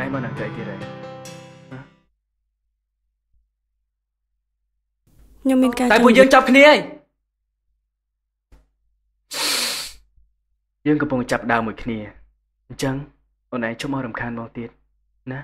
អូនឯងមកនឹងទៅទៀតហើយខ្ញុំមានការតែពួកយើងចាប់គ្នាហើយយើងកំពុងចាប់ដើមមួយគ្នាអញ្ចឹងអូនឯងជុំមករំខានមកទៀតណា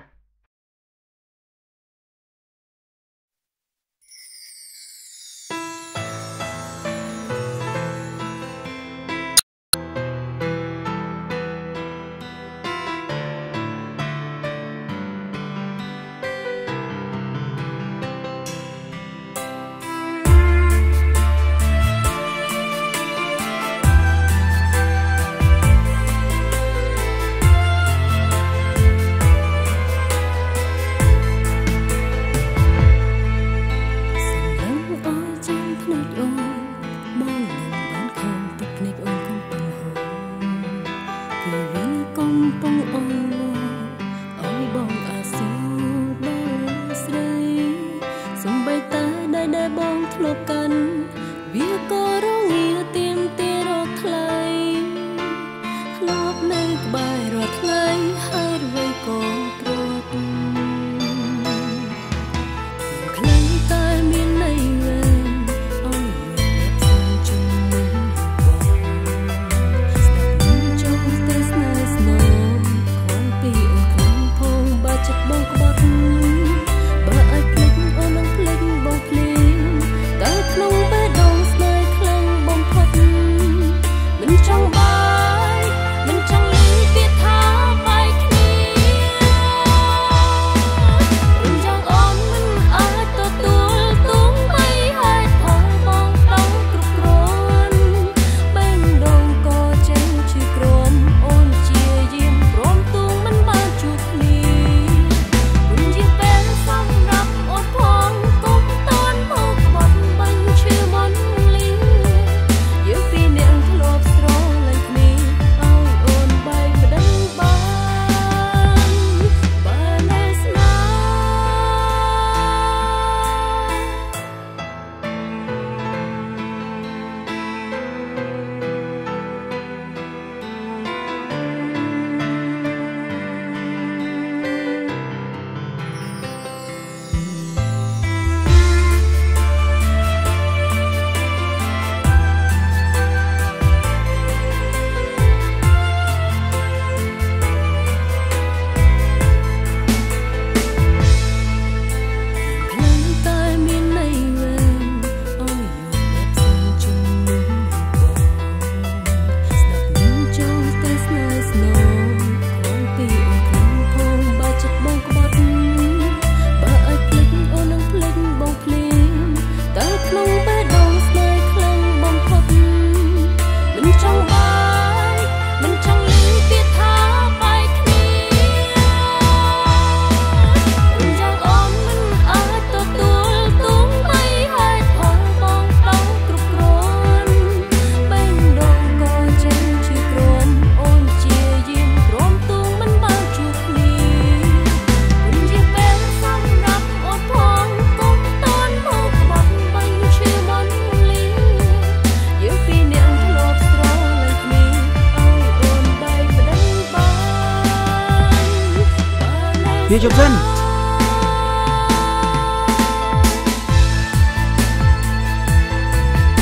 វាជប់សិន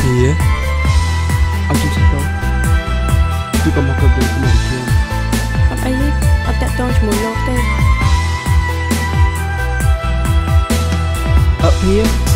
វាអត់ជប់សិនទៅពីកុំមកគាត់ជាមួយខ្ញុំអត់អីទេអត់តាក់ទងជាមួយលោកទេអឺវា